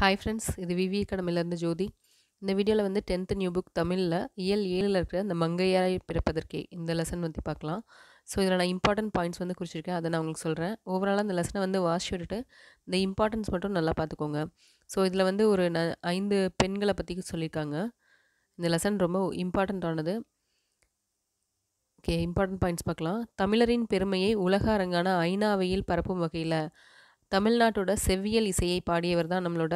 Hi friends இது விவி அகாடமிலேருந்து ஜோதி. இந்த வீடியோவில் வந்து டென்த்து நியூ புக் தமிழில் இயல் ஏழில் இருக்கிற இந்த மங்கையாரை பிறப்பதற்கே இந்த லெசன் பற்றி பார்க்கலாம். ஸோ இதில் நான் இம்பார்ட்டன்ட் பாயிண்ட்ஸ் வந்து குறிச்சிருக்கேன் அதை நான் உங்களுக்கு சொல்கிறேன் ஓவராலாக இந்த லெசனை வந்து வாசி விட்டுட்டு இந்த இம்பார்ட்டன்ஸ் மட்டும் நல்லா பார்த்துக்கோங்க. ஸோ இதில் வந்து ஒரு ந ஐந்து பெண்களை பற்றி சொல்லியிருக்காங்க. இந்த லெசன் ரொம்ப இம்பார்ட்டண்ட்டானது ஓகே இம்பார்ட்டன்ட் பாயிண்ட்ஸ் பார்க்கலாம். தமிழரின் பெருமையை உலக அரங்கான ஐநாவையில் பரப்பும் வகையில் தமிழ்நாட்டோட செவ்வியல் இசையை பாடியவர் தான் நம்மளோட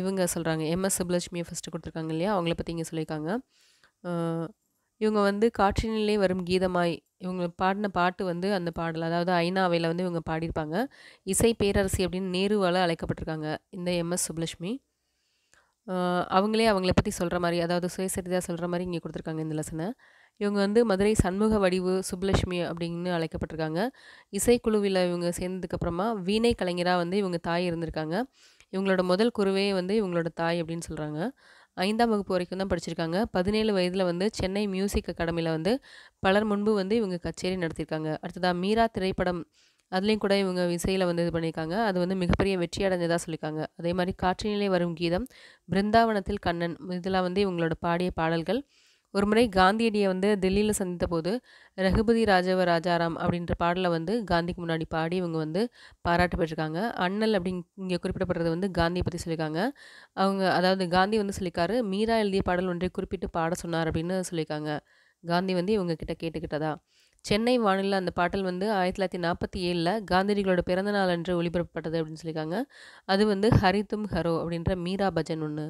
இவங்க சொல்கிறாங்க எம்எஸ் சுப்லட்சுமியை ஃபஸ்ட்டு கொடுத்துருக்காங்க இல்லையா? அவங்கள பற்றி இங்கே சொல்லியிருக்காங்க. இவங்க வந்து காற்றினிலே வரும் கீதமாய் இவங்க பாடின பாட்டு வந்து அந்த பாடல் அதாவது ஐநாவையில் வந்து இவங்க பாடியிருப்பாங்க. இசை பேரரசி அப்படின்னு நேருவால் அழைக்கப்பட்டிருக்காங்க இந்த எம்எஸ் சுப்லட்சுமி அவங்களே அவங்கள பற்றி சொல்கிற மாதிரி அதாவது சுயசரிதா சொல்கிற மாதிரி இங்கே கொடுத்துருக்காங்க இந்த லெசனை. இவங்க வந்து மதுரை சண்முக வடிவு சுப்புலட்சுமி அப்படின்னு அழைக்கப்பட்டிருக்காங்க. இசைக்குழுவில் இவங்க சேர்ந்ததுக்கப்புறமா வீணை கலைஞராக வந்து இவங்க தாய் இருந்திருக்காங்க. இவங்களோட முதல் குருவே வந்து இவங்களோட தாய் அப்படின்னு சொல்கிறாங்க ஐந்தாம் வகுப்பு வரைக்கும் தான் படிச்சிருக்காங்க. பதினேழு வயதில் வந்து சென்னை மியூசிக் அகாடமியில் வந்து பலர் முன்பு வந்து இவங்க கச்சேரி நடத்தியிருக்காங்க. அடுத்ததாக மீரா திரைப்படம் அதுலேயும் கூட இவங்க இசையில் வந்து இது பண்ணியிருக்காங்க. அது வந்து மிகப்பெரிய வெற்றி அடைஞ்சதாக சொல்லியிருக்காங்க. அதே மாதிரி காற்றினிலே வரும் கீதம் பிருந்தாவனத்தில் கண்ணன் இதெல்லாம் வந்து இவங்களோட பாடிய பாடல்கள். ஒரு முறை காந்தியடியை வந்து டெல்லியில் சந்தித்த போது ரகுபதி ராஜவ ராஜாராம் அப்படின்ற பாடலை வந்து காந்திக்கு முன்னாடி பாடி இவங்க வந்து பாராட்டு பெற்றிருக்காங்க. அண்ணல் அப்படிங்க இங்கே குறிப்பிடப்படுறது வந்து காந்தியை பற்றி சொல்லியிருக்காங்க. அவங்க அதாவது காந்தி வந்து சொல்லியிருக்காரு மீரா எழுதிய பாடல் ஒன்றை குறிப்பிட்டு பாட சொன்னார் அப்படின்னு சொல்லியிருக்காங்க. காந்தி வந்து இவங்க கிட்ட கேட்டுக்கிட்டதா? சென்னை வானிலை அந்த பாடல் வந்து ஆயிரத்தி தொள்ளாயிரத்தி நாற்பத்தி ஏழில் காந்தியடிகளோட பிறந்த நாள் அன்று ஒளிபரப்பப்பட்டது அப்படின்னு சொல்லியிருக்காங்க. அது வந்து ஹரித்தும் ஹரோ அப்படின்ற மீரா பஜன் ஒன்று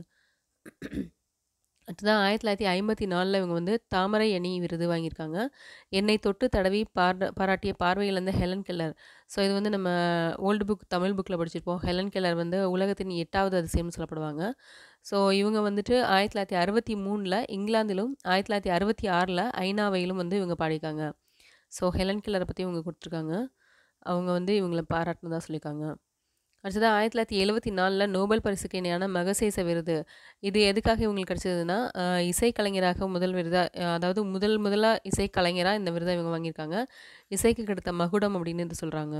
அடுத்ததான் ஆயிரத்தி தொள்ளாயிரத்தி ஐம்பத்தி நாலில் இவங்க வந்து தாமரை அணி விருது வாங்கியிருக்காங்க. என்னை தொட்டு தடவி பாட பாராட்டிய பார்வையில் இருந்த ஹெலன் கெல்லர். ஸோ இது வந்து நம்ம ஓல்டு புக் தமிழ் புக்கில் படிச்சிருப்போம். ஹெலன் கெல்லர் வந்து உலகத்தின் எட்டாவது அதிசயம்னு சொல்லப்படுவாங்க. ஸோ இவங்க வந்துட்டு ஆயிரத்தி தொள்ளாயிரத்தி அறுபத்தி மூணில் இங்கிலாந்திலும் ஆயிரத்தி தொள்ளாயிரத்தி அறுபத்தி ஆறில் ஐநாவையிலும் வந்து இவங்க பாடியிருக்காங்க. ஸோ ஹெலன் கெல்லரை பற்றி இவங்க கொடுத்துருக்காங்க. அவங்க வந்து இவங்களை பாராட்டினதாக சொல்லியிருக்காங்க. அடுத்தது ஆயிரத்தி தொள்ளாயிரத்தி எழுபத்தி நாலில் நோபல் பரிசுக்கு இணையான மகசேச விருது. இது எதுக்காக இவங்களுக்கு கிடச்சதுன்னா இசைக்கலைஞராக முதல் விருதா அதாவது முதல் முதலாக இசைக்கலைஞராக இந்த விருதை இவங்க வாங்கியிருக்காங்க. இசைக்கு கிடைத்த மகுடம் அப்படின்னு இது சொல்கிறாங்க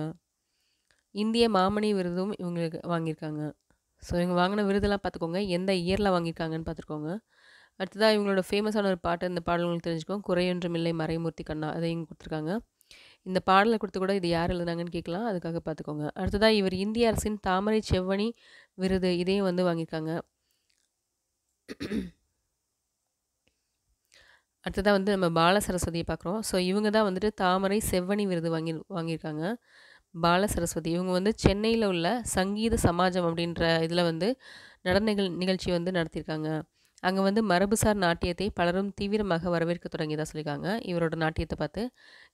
இந்திய மாமணி விருதும் இவங்களுக்கு வாங்கியிருக்காங்க. ஸோ இவங்க வாங்கின விருதெல்லாம் பார்த்துக்கோங்க. எந்த இயரில் வாங்கியிருக்காங்கன்னு பார்த்துக்கோங்க. அடுத்ததாக இவங்களோட ஃபேமஸான ஒரு பாட்டு இந்த பாடல் உங்களுக்கு தெரிஞ்சுக்கோங்க குறையொன்றும் இல்லை மறைமூர்த்தி கண்ணா அதையும் கொடுத்துருக்காங்க. இந்த பாடலை கொடுத்து கூட இது யார் எழுதுனாங்கன்னு கேட்கலாம். அதுக்காக பார்த்துக்கோங்க. அடுத்ததாக இவர் இந்திய அரசின் தாமரை செவ்வணி விருது இதையும் வந்து வாங்கியிருக்காங்க. அடுத்ததாக வந்து நம்ம பால சரஸ்வதியை பார்க்குறோம். ஸோ இவங்க தான் வந்துட்டு தாமரை செவ்வணி விருது வாங்கி வாங்கியிருக்காங்க. பால சரஸ்வதி இவங்க வந்து சென்னையில் உள்ள சங்கீத சமாஜம் அப்படின்ற இதில் வந்து நடன நிகழ் நிகழ்ச்சி வந்து நடத்தியிருக்காங்க. அங்கே வந்து மரபுசார் நாட்டியத்தை பலரும் தீவிரமாக வரவேற்க தொடங்கியதாக சொல்லியிருக்காங்க. இவரோட நாட்டியத்தை பார்த்து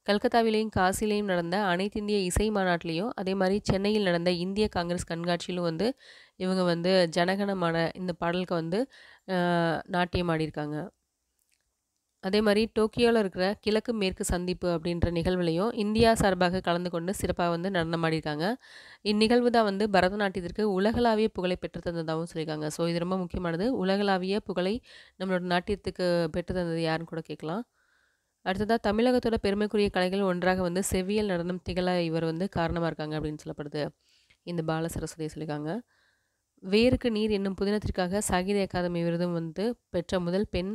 கல்கத்தாவிலேயும் காசிலேயும் நடந்த அனைத்து இந்திய இசை மாநாட்டிலையும் அதே மாதிரி சென்னையில் நடந்த இந்திய காங்கிரஸ் கண்காட்சியிலும் வந்து இவங்க வந்து ஜனகணமான இந்த பாடலுக்கு வந்து நாட்டியம் ஆடியிருக்காங்க. அதே மாதிரி டோக்கியோவில் இருக்கிற கிழக்கு மேற்கு சந்திப்பு அப்படின்ற நிகழ்வுலையும் இந்தியா சார்பாக கலந்து கொண்டு சிறப்பாக வந்து நடனமாடியிருக்காங்க இந்நிகழ்வு தான் வந்து பரதநாட்டியத்திற்கு உலகளாவிய புகழை பெற்று தந்ததாகவும் சொல்லியிருக்காங்க. ஸோ இது ரொம்ப முக்கியமானது. உலகளாவிய புகழை நம்மளோட நாட்டியத்துக்கு பெற்று தந்தது யாருன்னு கூட கேட்கலாம். அடுத்ததாக தமிழகத்தோட பெருமைக்குரிய கலைகள் ஒன்றாக வந்து செவ்வியல் நடனம் திகழ இவர் வந்து காரணமாக இருக்காங்க அப்படின்னு சொல்லப்படுது. இந்த பால சரஸ்வதியை சொல்லியிருக்காங்க. வேருக்கு நீர் என்னும் புதினத்திற்காக சாகித்ய அகாதமி விருதும் வந்து பெற்ற முதல் பெண்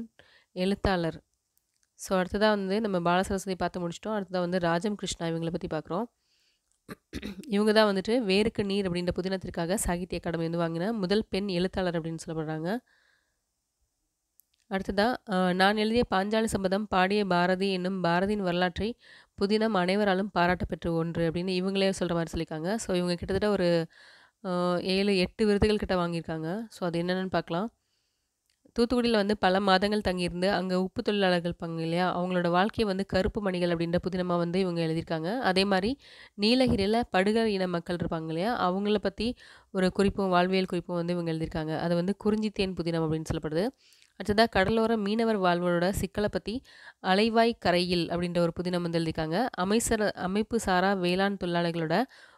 எழுத்தாளர் ஸோ அடுத்ததாக வந்து நம்ம பால சரஸ்வதி பார்த்து முடிச்சிட்டோம். அடுத்ததாக வந்து ராஜம் கிருஷ்ணா இவங்களை பற்றி பார்க்குறோம். இவங்க தான் வந்துட்டு வேருக்கு நீர் அப்படின்ற புதினத்திற்காக சாகித்ய அகாடமி வந்து வாங்கின முதல் பெண் எழுத்தாளர் அப்படின்னு சொல்லப்படுறாங்க. அடுத்ததாக நான் எழுதிய பாஞ்சாலி சம்பதம் பாடிய பாரதி என்னும் பாரதியின் வரலாற்றை புதினம் அனைவராலும் பாராட்டப்பெற்ற ஒன்று அப்படின்னு இவங்களே சொல்கிற மாதிரி சொல்லியிருக்காங்க. ஸோ இவங்க கிட்டத்தட்ட ஒரு ஏழு எட்டு விருதுகள் கிட்ட வாங்கியிருக்காங்க. ஸோ அது என்னென்னு பார்க்கலாம். தூத்துக்குடியில் வந்து பல மாதங்கள் தங்கியிருந்து அங்கே உப்பு தொழிலாளர்கள் பங்கு இல்லையா? அவங்களோட வாழ்க்கையை வந்து கருப்பு மணிகள் அப்படின்ற புதினமாக வந்து இவங்க எழுதியிருக்காங்க. அதே மாதிரி நீலகிரியில் படுகர் இன மக்கள் இருப்பாங்க இல்லையா? அவங்கள பற்றி ஒரு குறிப்பும் வாழ்வியல் குறிப்பும் வந்து இவங்க எழுதியிருக்காங்க. அது வந்து குறிஞ்சித்தேன் புதினம் அப்படின்னு சொல்லப்படுது. அடுத்ததாக கடலோர மீனவர் வாழ்வோட சிக்கலை பற்றி அலைவாய் கரையில் அப்படின்ற ஒரு புதினம் வந்து எழுதியிருக்காங்க. அமைச்சர் அமைப்பு சாரா வேளாண் தொழிலாளர்களோட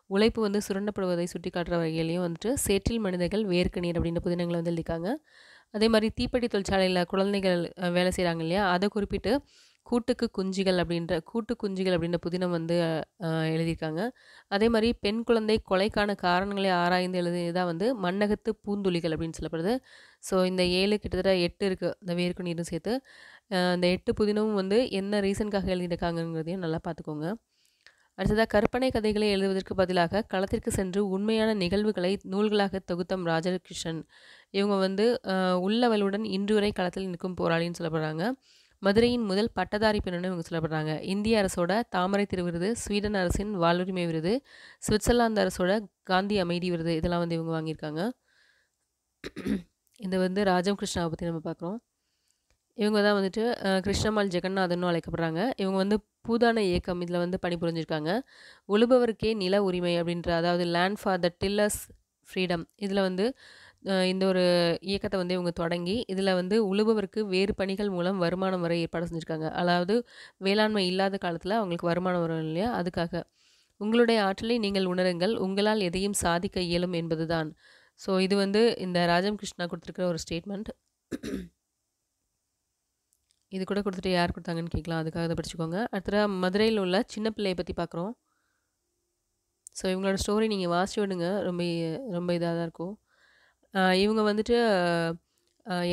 உழைப்பு வந்து சுரண்டப்படுவதை சுட்டி காட்டுற வகையிலையும் வந்துட்டு சேற்றில் மனிதர்கள் வேர்க்கு நீர் அப்படின்ற புதினங்களை வந்து எழுதியிருக்காங்க. அதே மாதிரி தீப்பெட்டி தொழிற்சாலையில் குழந்தைகள் வேலை செய்கிறாங்க இல்லையா அதை குறிப்பிட்டு கூட்டுக்கு குஞ்சுகள் அப்படின்ற கூட்டு குஞ்சுகள் அப்படின்ற புதினம் வந்து எழுதியிருக்காங்க. அதே மாதிரி பெண் குழந்தை கொலைக்கான காரணங்களை ஆராய்ந்து எழுதியதாக வந்து மண்ணகத்து பூந்துளிகள் அப்படின்னு சொல்லப்படுது. ஸோ இந்த ஏழு கிட்டத்தட்ட எட்டு இருக்குது இந்த வேர்க்கு நீரும் சேர்த்து. இந்த எட்டு புதினமும் வந்து என்ன ரீசனுக்காக எழுதியிருக்காங்கங்கிறதையும் நல்லா பார்த்துக்கோங்க. அடுத்ததாக கற்பனை கதைகளை எழுதுவதற்கு பதிலாக களத்திற்கு சென்று உண்மையான நிகழ்வுகளை நூல்களாக தொகுத்தம் ராஜகிருஷ்ணன். இவங்க வந்து உள்ளவளுடன் இன்று வரை களத்தில் நிற்கும் போராளின்னு சொல்லப்படுறாங்க. மதுரையின் முதல் பட்டதாரி பெண்ணுன்னு இவங்க சொல்லப்படுறாங்க. இந்திய அரசோட தாமரை திருவிருது, ஸ்வீடன் அரசின் வாழ்வுரிமை விருது, சுவிட்சர்லாந்து அரசோட காந்தி அமைதி விருது இதெல்லாம் வந்து இவங்க வாங்கியிருக்காங்க. இந்த வந்து ராஜம் கிருஷ்ணாவை பற்றி நம்ம பார்க்குறோம். இவங்க தான் வந்துட்டு கிருஷ்ணமால் கிருஷ்ணம்மாள் அழைக்கப்படுறாங்க. இவங்க வந்து பூதான இயக்கம் இதில் வந்து பணிபுரிஞ்சிருக்காங்க. உழுபவருக்கே நில உரிமை அப்படின்ற அதாவது land for the tillers freedom இதில் வந்து இந்த ஒரு இயக்கத்தை வந்து இவங்க தொடங்கி, இதில் வந்து உழுபவருக்கு வேறு பணிகள் மூலம் வருமானம் வர ஏற்பாடு செஞ்சுருக்காங்க அதாவது வேளாண்மை இல்லாத காலத்தில் அவங்களுக்கு வருமானம் வரும் இல்லையா? அதுக்காக. உங்களுடைய ஆற்றலை நீங்கள் உணருங்கள். உங்களால் எதையும் சாதிக்க இயலும் என்பது தான் ஸோ இது வந்து இந்த ராஜம் கிருஷ்ணா கொடுத்துருக்கிற ஒரு ஸ்டேட்மெண்ட். இது கூட கொடுத்துட்டு யார் கொடுத்தாங்கன்னு கேட்கலாம். அதுக்காக அதை படிச்சுக்கோங்க. அடுத்த மதுரையில் உள்ள சின்ன பிள்ளையை பற்றி பார்க்குறோம். ஸோ இவங்களோட ஸ்டோரி நீங்கள் வாசிச்சு விடுங்க. ரொம்ப ரொம்ப இதாக தான் இருக்கும். இவங்க வந்துட்டு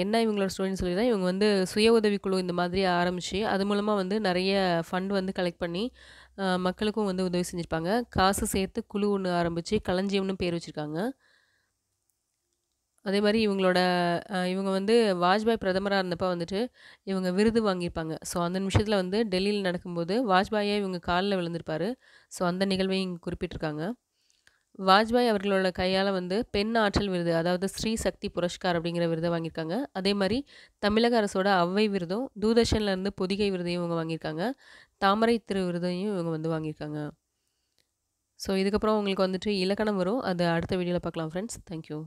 என்ன இவங்களோட ஸ்டோரின்னு சொல்லி இவங்க வந்து சுய உதவிக்குழு இந்த மாதிரி ஆரம்பித்து அது மூலமாக வந்து நிறைய ஃபண்ட் வந்து கலெக்ட் பண்ணி, மக்களுக்கும் வந்து உதவி செஞ்சுருப்பாங்க காசு சேர்த்து குழு ஒன்று ஆரம்பித்து களஞ்சியம்னு பேர் வச்சிருக்காங்க. அதே மாதிரி இவங்களோட இவங்க வந்து வாஜ்பாய் பிரதமராக இருந்தப்ப வந்துட்டு, இவங்க விருது வாங்கியிருப்பாங்க. ஸோ அந்த நிமிஷத்தில் வந்து டெல்லியில நடக்கும்போது, வாஜ்பாயே இவங்க கால்ல விழுந்திருப்பாரு. ஸோ அந்த நிகழ்வையும் இங்க குறிப்பிட்டிருக்காங்க. வாஜ்பாய் அவர்களோட கையால வந்து பெண் ஆற்றல் விருது, அதாவது ஸ்ரீ சக்தி புரஸ்கார் அப்படிங்கிற விருத வாங்கியிருக்காங்க. அதே மாரி தமிழக அரசோட அவ்வை விருதும், தூர்தர்ஷன்ல இருந்து பொதிகை விருதையும் இவங்க வாங்கியிருக்காங்க. தாமரை திரு விருதையும் இவங்க வந்து வாங்கியிருக்காங்க. ஸோ இதுக்கப்புறம் உங்களுக்கு வந்துட்டு இலக்கணம் வரும். அது அடுத்த வீடியோல பார்க்கலாம் ஃப்ரெண்ட்ஸ். Thank you.